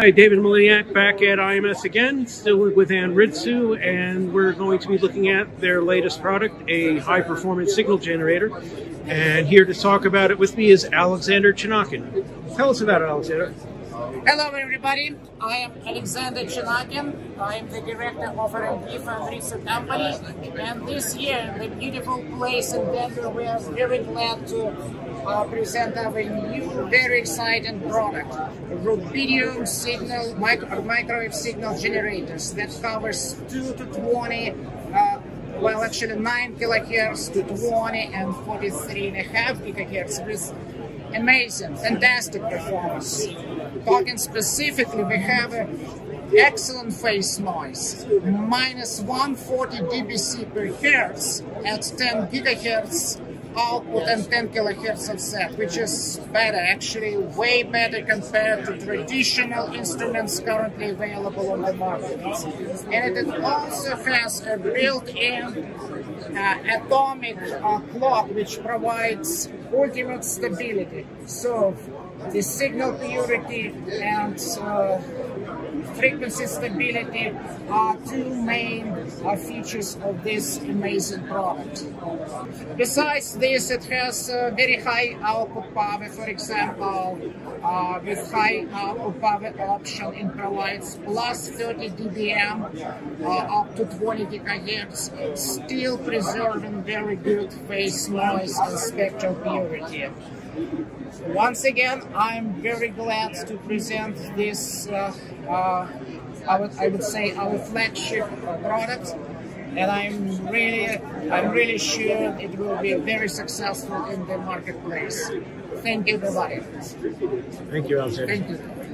Hi, David Maliniak back at IMS again, still with Ann Anritsu, and we're going to be looking at their latest product, a high performance signal generator. And here to talk about it with me is Alexander Chenakin. Tell us about it, Alexander. Hello everybody, I am Alexander Chenakin. I am the director of R&D company and this year the beautiful place in Denver we are very glad to uh, present our new very exciting product, rubidium signal micro, microwave signal generators that covers 2 to 20 uh, well actually 9 kilohertz to 20 and 43 and a half gigahertz with amazing, fantastic performance. Talking specifically, we have excellent phase noise, minus 140 dBc per hertz at 10 gigahertz output and 10 kilohertz offset, which is better, actually way better compared to traditional instruments currently available on the market. And it also has a built-in uh, atomic uh, clock which provides ultimate stability. So the signal purity and uh, frequency stability are two main uh, features of this amazing product. Besides this, it has uh, very high output power, for example, uh, with high output power option, it provides plus 30 dBm uh, up to 20 gigahertz, still preserving very good phase noise and spectral purity. Once again, I'm very glad to present this, uh, uh, I, would, I would say, our flagship product, and I'm really, I'm really sure it will be very successful in the marketplace. Thank you, everybody. Thank you, Alexander. Thank you.